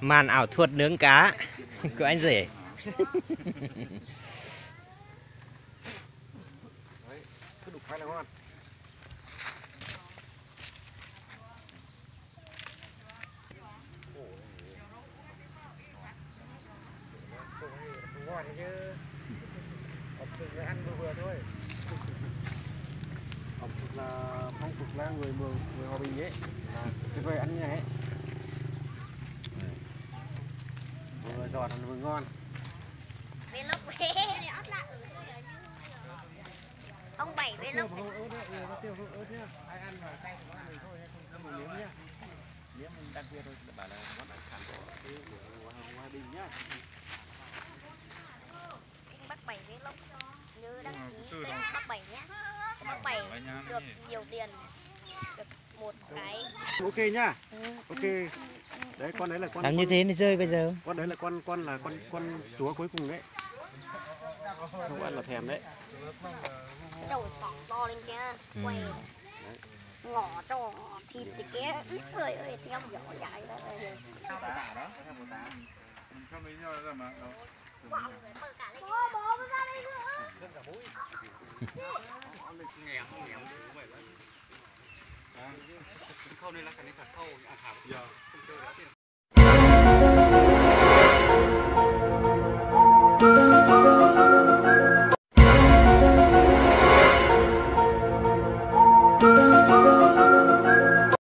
Màn ảo thuật nướng cá. Của anh rể. cứ đục khai là ngon. Ngon chứ ẩm thực là ăn vừa vừa thôi ẩm thực là phong tục là người mường người hòa bình ấy. Là tuyệt vời ăn như này. ấy vừa giòn vừa ngon Ông bảy vlog tiêu ớt đấy, nó tiêu ớt nhá. Ai ăn vào tay của mình thôi, không một miếng nhá. Miếng mình đặc biệt thôi, bảo là món đặc sản của Hòa Bình nhá. Kênh Bắc Bảy vlog Như đăng ký kênh Bắc Bảy nhé Bắc Bảy được nhiều tiền Được một cái Ok nhá. ừ, Ok. Đấy con đấy là con Làm như con- thế nó rơi bây giờ. Con đấy là con con là con con chúa cuối cùng đấy. Không ăn là thèm đấy. đầu sọ to lên kia Quay. Ngỏ cho thịt thì kia ít rồi ơi Theo nhỏ dài đó. Bố bố mới ra đây nữa khâu này là cái này phải khâu à thảo giờ